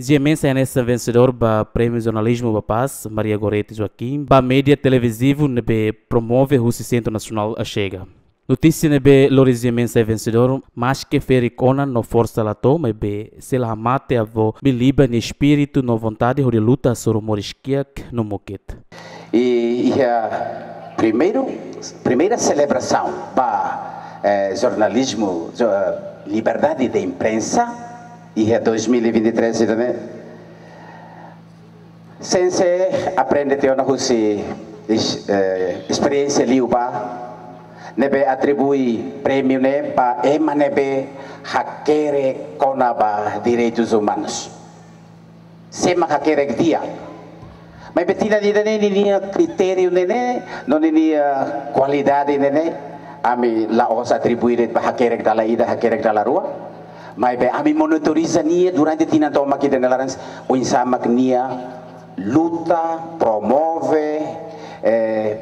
É nessa vencedor para Prêmio Jornalismo da Paz, Maria Gorete Joaquim, para mídia televisivo, nebe promove o Centro Nacional a chega. Notícia nebe Lorizia Mensa é vencedor, mas que fericona no força la toma be se la mate avo biliba no espírito no vontade de luta sobre o morisquiak no moquet. E, e a primeiro, primeira celebração para eh, jornalismo, liberdade de imprensa, é 2023 também. Sense aprende ter uma experiência liuba, nebe atribui prêmio ne pa ema nebe hakere konaba direitos humanos. Sema hakere dia. Mas betina di ne ni critério ne non ni qualidade ne ami la os atribuire pa hakere dalla ida hakere dalla rua. Mas bem, a mim monitoriza nia durante tina toma aqui de Nelarans, o insama nia luta, promove, eh,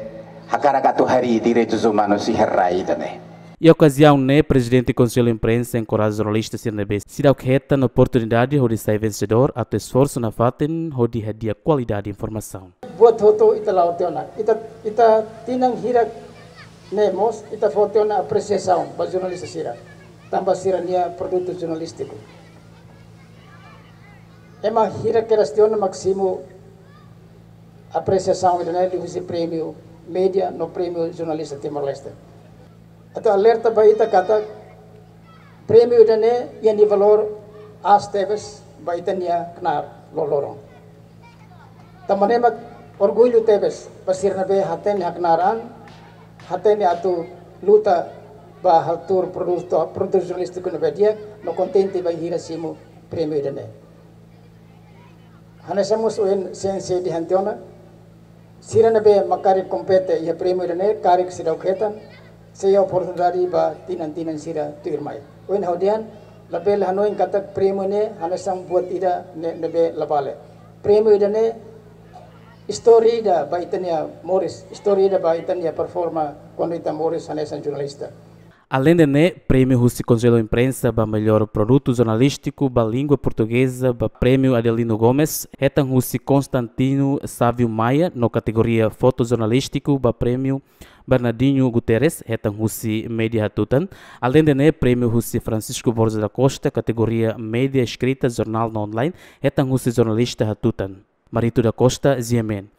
hakaragato hari direitos humanos e herrai também. E a ocasião, né, presidente do Conselho de Imprensa encoraja jornalistas a saber se dá o que na oportunidade de ser vencedor, a esforço na faten, de hadia qualidade de informação. Buat foto ita lau teona, ita ita tinang hirak nemos, ita foto na apreciação para jornalistas sira tambah sirania produto jornalistico. Ema hira questão máximo apreciação de nele esse prêmio média no prêmio jornalista Timor-Leste. Então alerta baita kata prêmio de ne yang valor as teves baita nia knar lolorong. Tamanema orgulho teves pasir na be haten haknaran haten atu luta ba haltur produto produto jornalistico na bedia no contente ba hira simo prêmio dene hana samos oen sense di hantiona sira na be makari kompete ia prêmio dene karik sira uketan se ia oportunidade ba tinan tinan sira tuirmai oen haudian label hanoin kata prêmio ne hana sam buat ida ne nebe labale prêmio dene story da ba itania Morris. Story da ba itania performa quando ita Morris hana san jornalista Além de né, prêmio Russi Conselho Imprensa para melhor produto jornalístico para língua portuguesa para prêmio Adelino Gomes, etan Russi Constantino Sávio Maia no categoria fotojornalístico para prêmio Bernardinho Guterres, etan Russi Media Hatutan. Além de né, prêmio Russi Francisco Borges da Costa, categoria Média Escrita Jornal Online, etan Russi Jornalista Hatutan. Marito da Costa, Ziemen.